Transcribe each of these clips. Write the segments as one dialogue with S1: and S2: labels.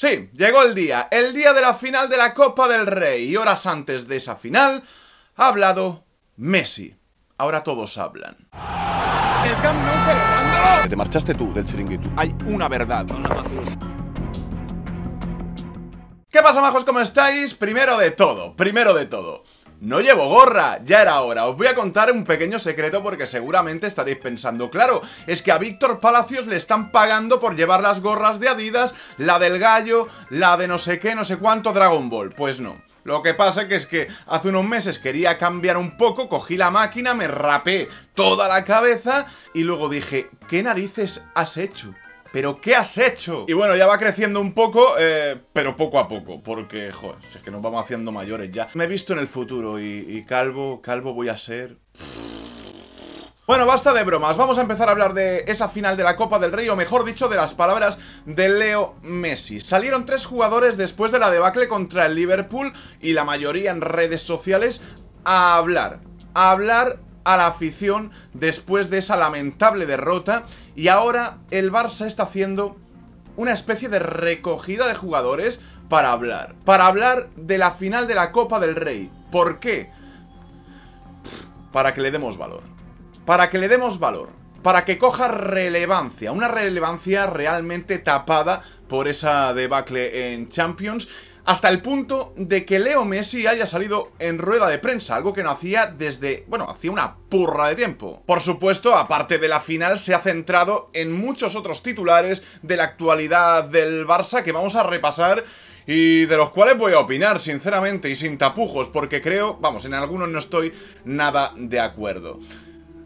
S1: Sí, llegó el día, el día de la final de la Copa del Rey y horas antes de esa final ha hablado Messi. Ahora todos hablan.
S2: El Camp Nou celebrando.
S1: Te marchaste tú del chiringuito. Hay una verdad. ¿Qué pasa, majos? ¿Cómo estáis? Primero de todo, primero de todo. No llevo gorra, ya era hora. Os voy a contar un pequeño secreto porque seguramente estaréis pensando, claro, es que a Víctor Palacios le están pagando por llevar las gorras de Adidas, la del gallo, la de no sé qué, no sé cuánto Dragon Ball. Pues no. Lo que pasa es que hace unos meses quería cambiar un poco, cogí la máquina, me rapé toda la cabeza y luego dije, ¿qué narices has hecho? ¿Pero qué has hecho? Y bueno, ya va creciendo un poco, eh, pero poco a poco, porque, joder, es que nos vamos haciendo mayores ya. Me he visto en el futuro y, y calvo, calvo voy a ser... Bueno, basta de bromas, vamos a empezar a hablar de esa final de la Copa del Rey, o mejor dicho, de las palabras de Leo Messi. Salieron tres jugadores después de la debacle contra el Liverpool y la mayoría en redes sociales a hablar, a hablar a la afición después de esa lamentable derrota y ahora el Barça está haciendo una especie de recogida de jugadores para hablar, para hablar de la final de la Copa del Rey. ¿Por qué? Para que le demos valor. Para que le demos valor. Para que coja relevancia. Una relevancia realmente tapada por esa debacle en Champions hasta el punto de que Leo Messi haya salido en rueda de prensa, algo que no hacía desde, bueno, hacía una purra de tiempo. Por supuesto, aparte de la final, se ha centrado en muchos otros titulares de la actualidad del Barça que vamos a repasar y de los cuales voy a opinar, sinceramente, y sin tapujos, porque creo, vamos, en algunos no estoy nada de acuerdo.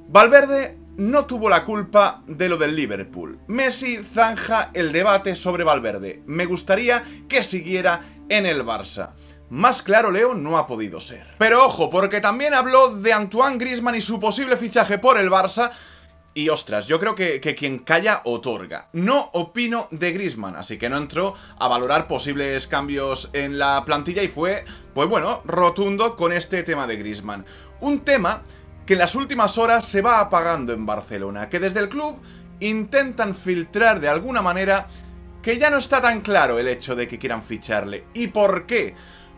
S1: Valverde no tuvo la culpa de lo del Liverpool. Messi zanja el debate sobre Valverde. Me gustaría que siguiera en el Barça. Más claro, Leo, no ha podido ser. Pero ojo, porque también habló de Antoine Griezmann y su posible fichaje por el Barça. Y ostras, yo creo que, que, quien calla otorga. No opino de Griezmann, así que no entró a valorar posibles cambios en la plantilla y fue, pues bueno, rotundo con este tema de Griezmann. Un tema que en las últimas horas se va apagando en Barcelona, que desde el club intentan filtrar de alguna manera que ya no está tan claro el hecho de que quieran ficharle. ¿Y por qué?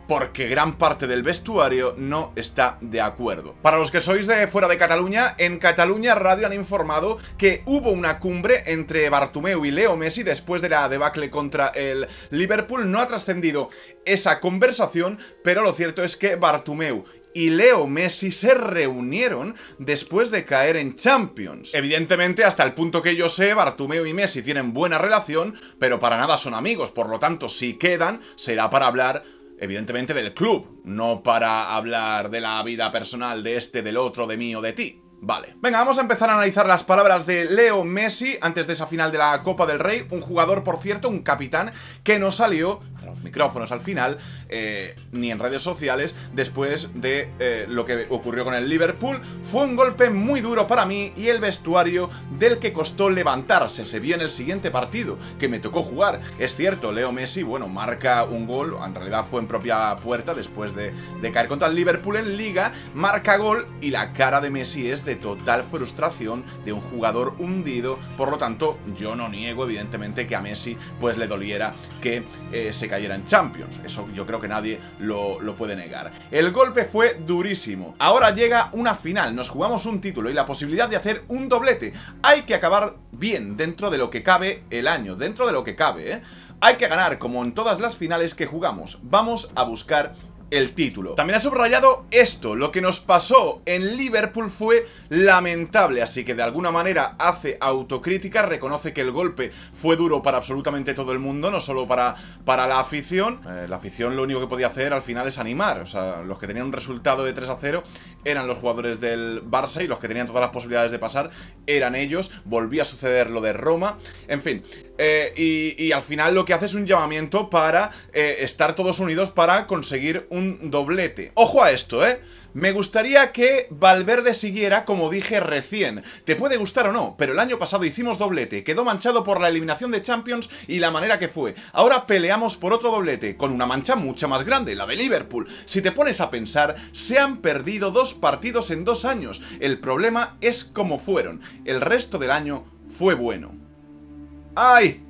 S1: Porque gran parte del vestuario no está de acuerdo. Para los que sois de fuera de Cataluña, en Cataluña Radio han informado que hubo una cumbre entre Bartumeu y Leo Messi después de la debacle contra el Liverpool. No ha trascendido esa conversación, pero lo cierto es que Bartumeu y Leo Messi se reunieron después de caer en Champions. Evidentemente, hasta el punto que yo sé, Bartumeo y Messi tienen buena relación, pero para nada son amigos, por lo tanto, si quedan, será para hablar evidentemente del club, no para hablar de la vida personal de este, del otro, de mí o de ti. Vale. Venga, vamos a empezar a analizar las palabras de Leo Messi antes de esa final de la Copa del Rey. Un jugador, por cierto, un capitán que no salió a los micrófonos al final, eh, ni en redes sociales, después de eh, lo que ocurrió con el Liverpool. Fue un golpe muy duro para mí y el vestuario del que costó levantarse. Se vio en el siguiente partido que me tocó jugar. Es cierto, Leo Messi, bueno, marca un gol, en realidad fue en propia puerta después de, de caer contra el Liverpool en Liga, marca gol y la cara de Messi es de total frustración de un jugador hundido, por lo tanto yo no niego evidentemente que a Messi pues le doliera que eh, se cayera en Champions, eso yo creo que nadie lo, lo puede negar. El golpe fue durísimo, ahora llega una final, nos jugamos un título y la posibilidad de hacer un doblete, hay que acabar bien dentro de lo que cabe el año, dentro de lo que cabe, ¿eh? Hay que ganar como en todas las finales que jugamos, vamos a buscar el título. También ha subrayado esto, lo que nos pasó en Liverpool fue lamentable, así que de alguna manera hace autocrítica, reconoce que el golpe fue duro para absolutamente todo el mundo, no solo para, para la afición. Eh, la afición lo único que podía hacer al final es animar, o sea, los que tenían un resultado de 3 a 0 eran los jugadores del Barça y los que tenían todas las posibilidades de pasar eran ellos, volvía a suceder lo de Roma, en fin, eh, y, al final lo que hace es un llamamiento para eh, estar todos unidos para conseguir un doblete. Ojo a esto, ¿eh? Me gustaría que Valverde siguiera como dije recién. Te puede gustar o no, pero el año pasado hicimos doblete, quedó manchado por la eliminación de Champions y la manera que fue. Ahora peleamos por otro doblete, con una mancha mucho más grande, la de Liverpool. Si te pones a pensar, se han perdido dos partidos en dos años. El problema es cómo fueron. El resto del año fue bueno. ¡Ay!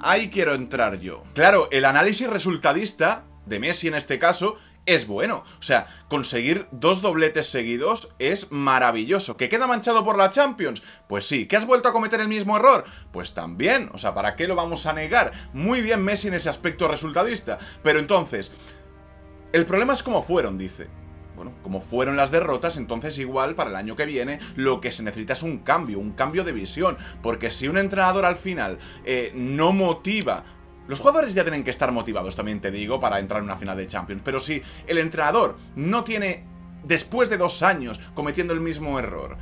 S1: ahí quiero entrar yo. Claro, el análisis resultadista, de Messi en este caso, es bueno. O sea, conseguir dos dobletes seguidos es maravilloso. ¿Que queda manchado por la Champions? Pues sí. ¿Que has vuelto a cometer el mismo error? Pues también. O sea, ¿para qué lo vamos a negar? Muy bien Messi en ese aspecto resultadista. Pero entonces, el problema es cómo fueron, dice. Bueno, como fueron las derrotas, entonces igual para el año que viene lo que se necesita es un cambio, un cambio de visión. Porque si un entrenador al final eh, no motiva los jugadores ya tienen que estar motivados, también te digo, para entrar en una final de Champions. Pero si el entrenador no tiene, después de dos años, cometiendo el mismo error,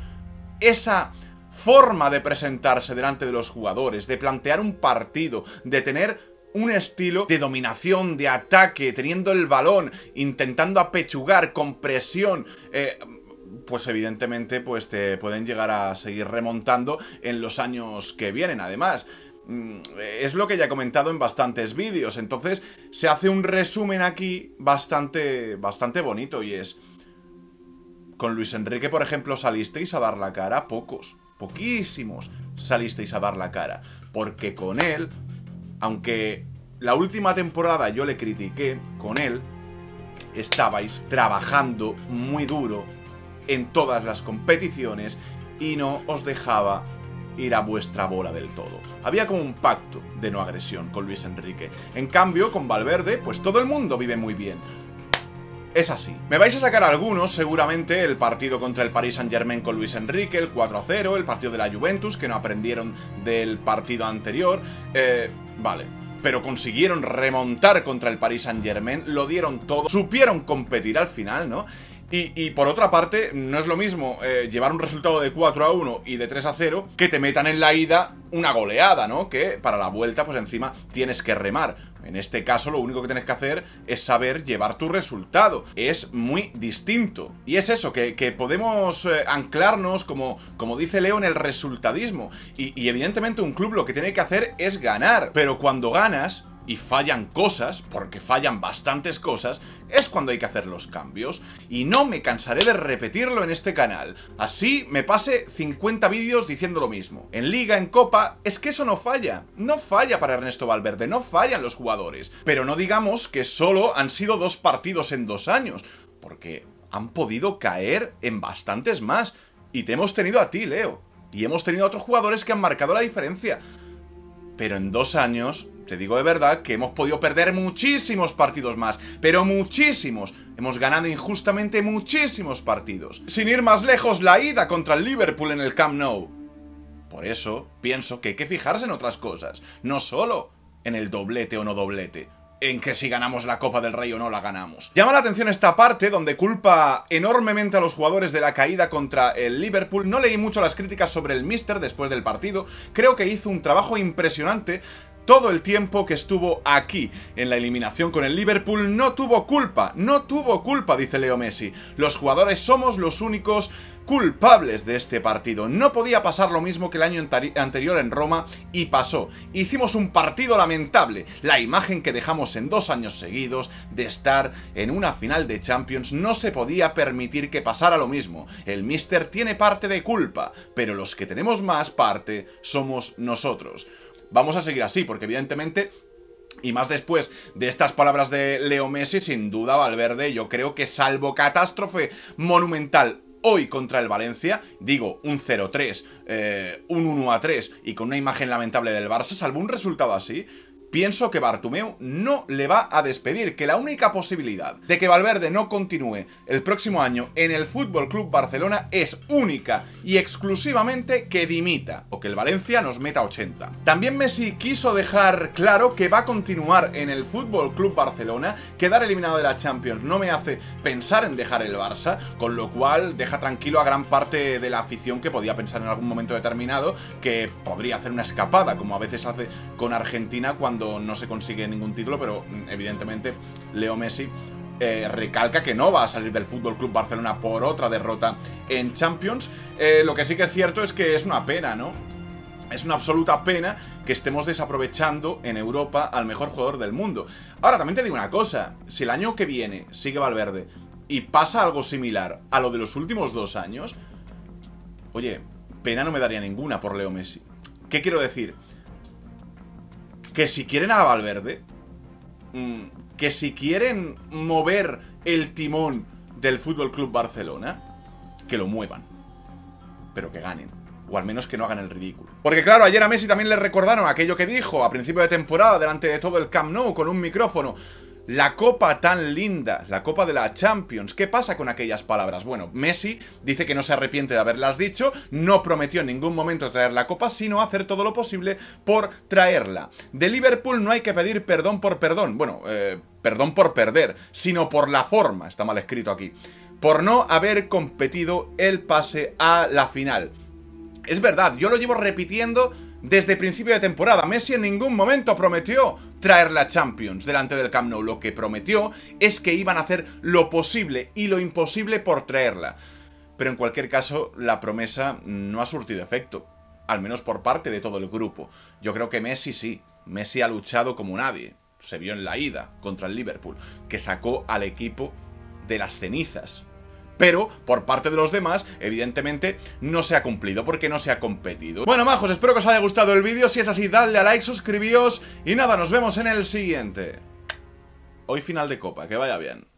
S1: esa forma de presentarse delante de los jugadores, de plantear un partido, de tener un estilo de dominación, de ataque, teniendo el balón, intentando apechugar con presión, eh, pues evidentemente pues te pueden llegar a seguir remontando en los años que vienen. Además, es lo que ya he comentado en bastantes vídeos, entonces se hace un resumen aquí bastante, bastante bonito y es... Con Luis Enrique, por ejemplo, salisteis a dar la cara, pocos, poquísimos salisteis a dar la cara, porque con él aunque la última temporada yo le critiqué, con él estabais trabajando muy duro en todas las competiciones y no os dejaba ir a vuestra bola del todo. Había como un pacto de no agresión con Luis Enrique. En cambio, con Valverde, pues todo el mundo vive muy bien. Es así. Me vais a sacar algunos, seguramente, el partido contra el Paris Saint Germain con Luis Enrique, el 4-0, el partido de la Juventus, que no aprendieron del partido anterior. Eh, Vale. Pero consiguieron remontar contra el Paris Saint Germain, lo dieron todo, supieron competir al final, ¿no? Y, por otra parte, no es lo mismo eh, llevar un resultado de 4 a 1 y de 3 a 0 que te metan en la ida una goleada, ¿no? Que para la vuelta, pues encima tienes que remar. En este caso lo único que tienes que hacer es saber llevar tu resultado. Es muy distinto. Y es eso, que, podemos eh, anclarnos, como, como dice Leo, en el resultadismo. Y evidentemente un club lo que tiene que hacer es ganar. Pero cuando ganas, y fallan cosas, porque fallan bastantes cosas, es cuando hay que hacer los cambios. Y no me cansaré de repetirlo en este canal. Así me pase 50 vídeos diciendo lo mismo. En Liga, en Copa, es que eso no falla. No falla para Ernesto Valverde, no fallan los jugadores. Pero no digamos que solo han sido dos partidos en dos años, porque han podido caer en bastantes más. Y te hemos tenido a ti, Leo. Y hemos tenido a otros jugadores que han marcado la diferencia. Pero en dos años, te digo de verdad, que hemos podido perder muchísimos partidos más. Pero muchísimos. Hemos ganado injustamente muchísimos partidos. Sin ir más lejos, la ida contra el Liverpool en el Camp Nou. Por eso, pienso que hay que fijarse en otras cosas. No solo en el doblete o no doblete en que si ganamos la Copa del Rey o no la ganamos. Llama la atención esta parte donde culpa enormemente a los jugadores de la caída contra el Liverpool. No leí mucho las críticas sobre el Mister después del partido. Creo que hizo un trabajo impresionante todo el tiempo que estuvo aquí en la eliminación con el Liverpool no tuvo culpa, no tuvo culpa, dice Leo Messi. Los jugadores somos los únicos culpables de este partido. No podía pasar lo mismo que el año anterior en Roma y pasó. Hicimos un partido lamentable. La imagen que dejamos en dos años seguidos de estar en una final de Champions no se podía permitir que pasara lo mismo. El Mister tiene parte de culpa, pero los que tenemos más parte somos nosotros vamos a seguir así, porque evidentemente y más después de estas palabras de Leo Messi, sin duda Valverde, yo creo que salvo catástrofe monumental hoy contra el Valencia, digo un 0-3, eh, un 1-3 y con una imagen lamentable del Barça, salvo un resultado así, pienso que Bartumeu no le va a despedir, que la única posibilidad de que Valverde no continúe el próximo año en el Fútbol Club Barcelona es única y exclusivamente que dimita o que el Valencia nos meta 80. También Messi quiso dejar claro que va a continuar en el Fútbol Club Barcelona, quedar eliminado de la Champions no me hace pensar en dejar el Barça, con lo cual deja tranquilo a gran parte de la afición que podía pensar en algún momento determinado que podría hacer una escapada, como a veces hace con Argentina cuando no se consigue ningún título, pero mm, evidentemente Leo Messi eh, recalca que no va a salir del Fútbol Club Barcelona por otra derrota en Champions. Eh, lo que sí que es cierto es que es una pena, ¿no? Es una absoluta pena que estemos desaprovechando en Europa al mejor jugador del mundo. Ahora, también te digo una cosa: si el año que viene sigue Valverde y pasa algo similar a lo de los últimos dos años, oye, pena no me daría ninguna por Leo Messi. ¿Qué quiero decir? Que si quieren a Valverde, mm, que si quieren mover el timón del Fútbol Club Barcelona, que lo muevan, pero que ganen. O al menos que no hagan el ridículo. Porque claro, ayer a Messi también le recordaron aquello que dijo a principio de temporada delante de todo el Camp Nou con un micrófono. La copa tan linda, la copa de la Champions. ¿Qué pasa con aquellas palabras? Bueno, Messi dice que no se arrepiente de haberlas dicho, no prometió en ningún momento traer la copa, sino hacer todo lo posible por traerla. De Liverpool no hay que pedir perdón por perdón. Bueno, eh, perdón por perder, sino por la forma, está mal escrito aquí. Por no haber competido el pase a la final. Es verdad, yo lo llevo repitiendo desde principio de temporada. Messi en ningún momento prometió traer la Champions delante del Camp Nou. Lo que prometió es que iban a hacer lo posible y lo imposible por traerla. Pero en cualquier caso, la promesa no ha surtido efecto. Al menos por parte de todo el grupo. Yo creo que Messi sí. Messi ha luchado como nadie. Se vio en la ida contra el Liverpool, que sacó al equipo de las cenizas pero por parte de los demás, evidentemente, no se ha cumplido porque no se ha competido. Bueno, majos, espero que os haya gustado el vídeo. Si es así, dadle a like, suscribíos y nada, nos vemos en el siguiente. Hoy final de copa, que vaya bien.